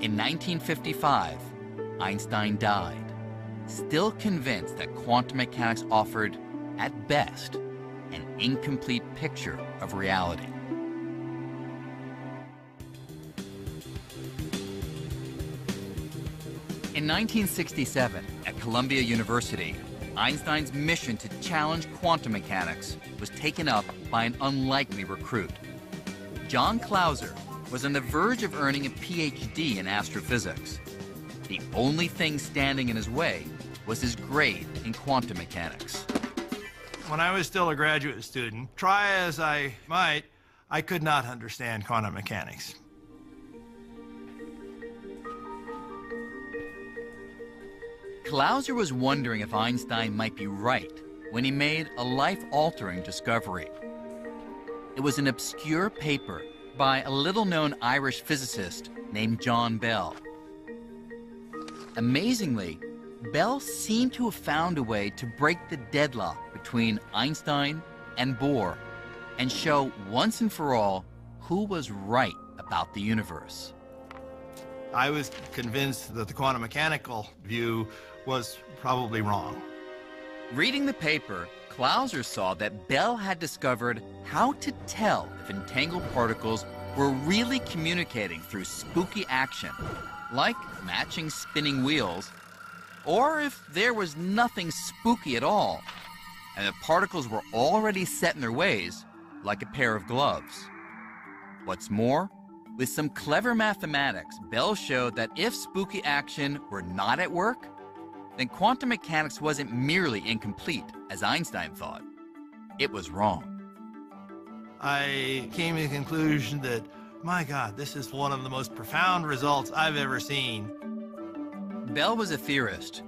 In 1955, Einstein died, still convinced that quantum mechanics offered, at best, an incomplete picture of reality. In 1967, at Columbia University, Einstein's mission to challenge quantum mechanics was taken up by an unlikely recruit. John Clauser was on the verge of earning a PhD in astrophysics. The only thing standing in his way was his grade in quantum mechanics. When I was still a graduate student, try as I might, I could not understand quantum mechanics. Clauser was wondering if Einstein might be right when he made a life-altering discovery. It was an obscure paper by a little-known Irish physicist named John Bell. Amazingly, Bell seemed to have found a way to break the deadlock between Einstein and Bohr and show once and for all who was right about the universe. I was convinced that the quantum mechanical view was probably wrong. Reading the paper, Clauser saw that Bell had discovered how to tell if entangled particles were really communicating through spooky action, like matching spinning wheels, or if there was nothing spooky at all, and the particles were already set in their ways, like a pair of gloves. What's more, with some clever mathematics, Bell showed that if spooky action were not at work, then quantum mechanics wasn't merely incomplete, as Einstein thought. It was wrong. I came to the conclusion that, my God, this is one of the most profound results I've ever seen. Bell was a theorist,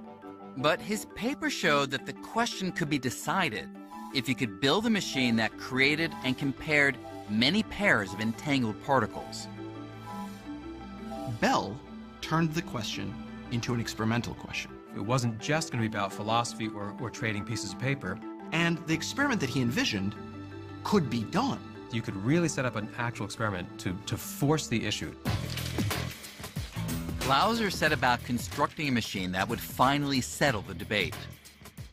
but his paper showed that the question could be decided if you could build a machine that created and compared many pairs of entangled particles. Bell turned the question into an experimental question. It wasn't just going to be about philosophy or, or trading pieces of paper. And the experiment that he envisioned could be done. You could really set up an actual experiment to, to force the issue. Clauser set about constructing a machine that would finally settle the debate.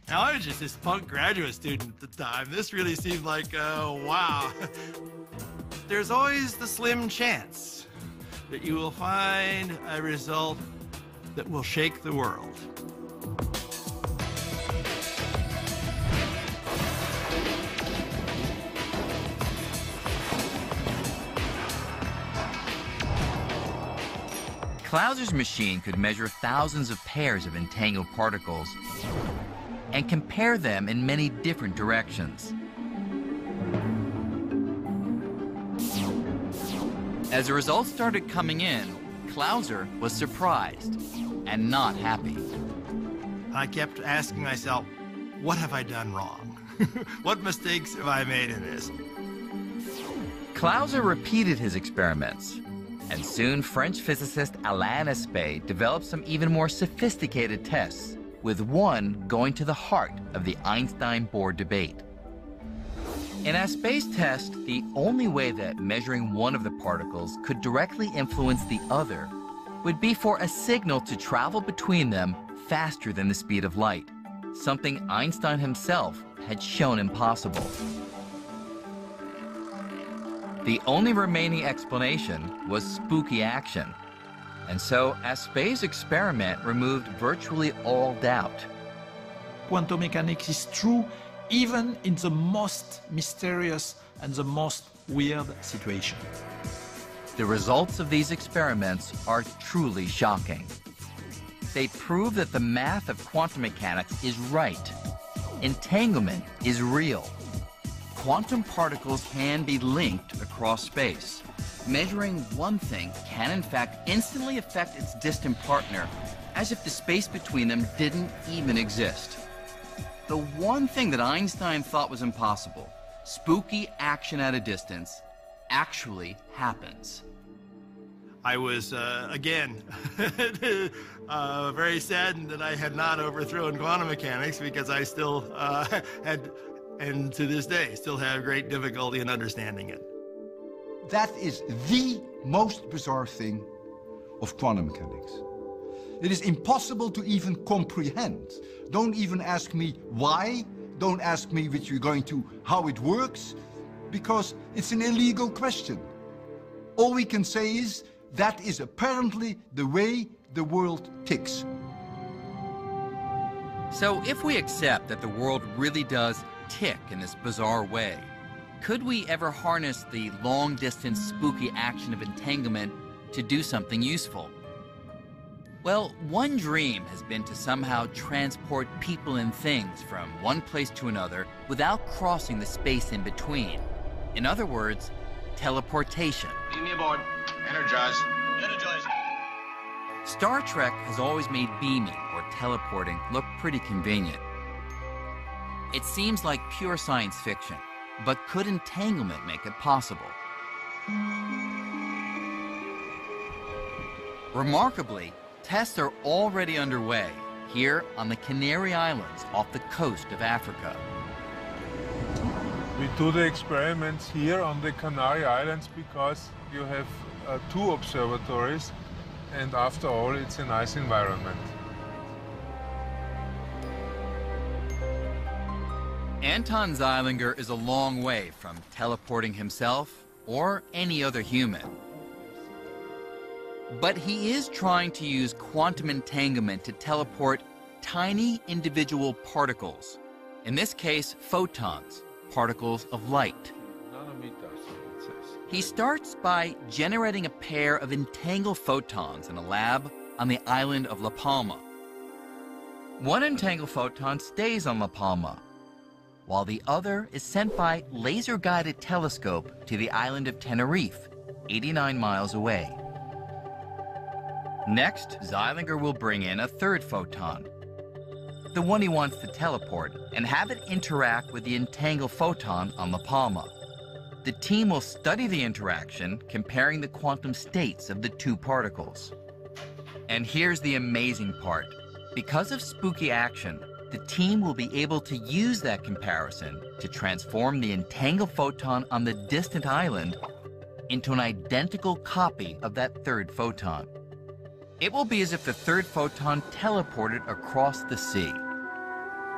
Now, I was just this punk graduate student at the time. This really seemed like, uh, wow. There's always the slim chance that you will find a result that will shake the world. Clauser's machine could measure thousands of pairs of entangled particles and compare them in many different directions. As the results started coming in, Clauser was surprised and not happy. I kept asking myself, what have I done wrong? what mistakes have I made in this? Clauser repeated his experiments, and soon French physicist Alain Aspect developed some even more sophisticated tests, with one going to the heart of the Einstein-Bohr debate. In Aspect's test, the only way that measuring one of the particles could directly influence the other would be for a signal to travel between them faster than the speed of light, something Einstein himself had shown impossible. The only remaining explanation was spooky action, and so Aspect's experiment removed virtually all doubt. Quantum mechanics is true even in the most mysterious and the most weird situation. The results of these experiments are truly shocking. They prove that the math of quantum mechanics is right. Entanglement is real. Quantum particles can be linked across space. Measuring one thing can in fact instantly affect its distant partner as if the space between them didn't even exist. The one thing that Einstein thought was impossible, spooky action at a distance, actually happens. I was, uh, again, uh, very saddened that I had not overthrown quantum mechanics because I still uh, had, and to this day, still have great difficulty in understanding it. That is the most bizarre thing of quantum mechanics. It is impossible to even comprehend. Don't even ask me why. Don't ask me which we're going to how it works, because it's an illegal question. All we can say is that is apparently the way the world ticks. So, if we accept that the world really does tick in this bizarre way, could we ever harness the long distance spooky action of entanglement to do something useful? Well, one dream has been to somehow transport people and things from one place to another without crossing the space in between. In other words, teleportation. Lead me aboard. Energize. Energize. Star Trek has always made beaming or teleporting look pretty convenient. It seems like pure science fiction, but could entanglement make it possible? Remarkably, tests are already underway here on the Canary Islands off the coast of Africa. We do the experiments here on the Canary Islands because you have uh, two observatories and after all it's a nice environment. Anton Zeilinger is a long way from teleporting himself or any other human. But he is trying to use quantum entanglement to teleport tiny individual particles. In this case, photons, particles of light. He starts by generating a pair of entangled photons in a lab on the island of La Palma. One entangled photon stays on La Palma, while the other is sent by laser-guided telescope to the island of Tenerife, 89 miles away. Next, Zeilinger will bring in a third photon, the one he wants to teleport, and have it interact with the entangled photon on La Palma. The team will study the interaction, comparing the quantum states of the two particles. And here's the amazing part. Because of spooky action, the team will be able to use that comparison to transform the entangled photon on the distant island into an identical copy of that third photon. It will be as if the third photon teleported across the sea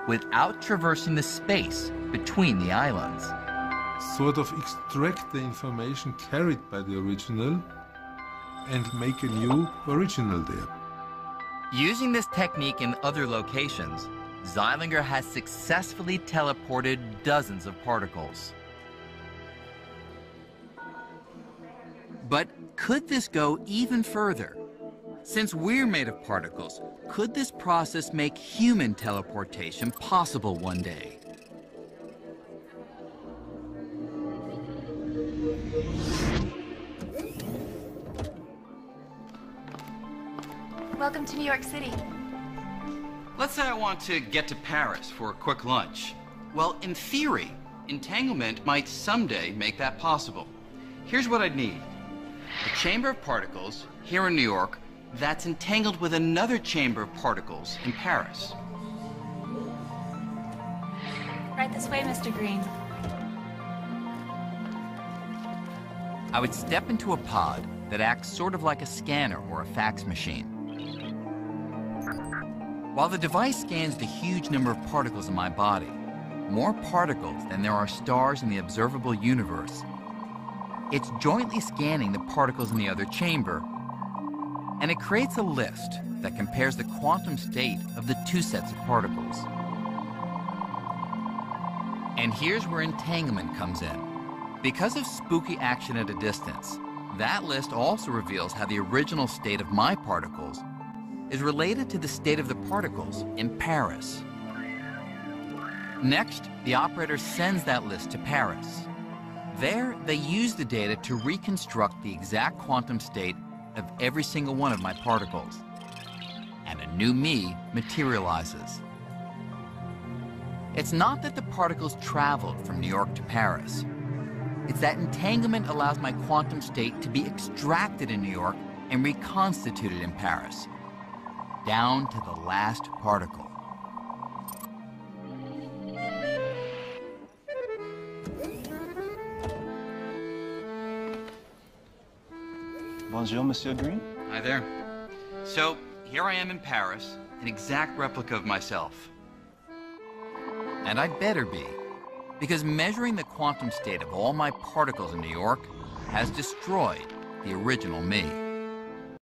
without traversing the space between the islands. Sort of extract the information carried by the original and make a new original there. Using this technique in other locations, Zeilinger has successfully teleported dozens of particles. But could this go even further? Since we're made of particles, could this process make human teleportation possible one day? Welcome to New York City. Let's say I want to get to Paris for a quick lunch. Well, in theory, entanglement might someday make that possible. Here's what I'd need. A chamber of particles here in New York that's entangled with another chamber of particles in Paris. Right this way, Mr. Greene. I would step into a pod that acts sort of like a scanner or a fax machine. While the device scans the huge number of particles in my body, more particles than there are stars in the observable universe, it's jointly scanning the particles in the other chamber, and it creates a list that compares the quantum state of the two sets of particles. And here's where entanglement comes in. Because of spooky action at a distance, that list also reveals how the original state of my particles is related to the state of the particles in Paris. Next, the operator sends that list to Paris. There, they use the data to reconstruct the exact quantum state of every single one of my particles. And a new me materializes. It's not that the particles traveled from New York to Paris. It's that entanglement allows my quantum state to be extracted in New York and reconstituted in Paris, down to the last particle. Bonjour, Monsieur Greene. Hi there. So here I am in Paris, an exact replica of myself. And I'd better be, because measuring the quantum state of all my particles in New York has destroyed the original me.